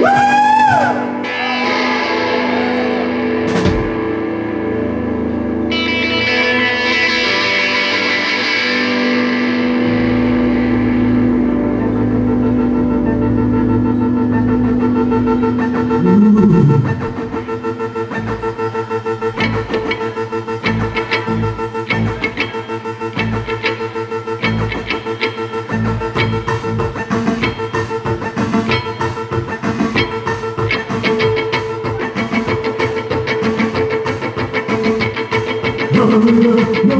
Woo! no,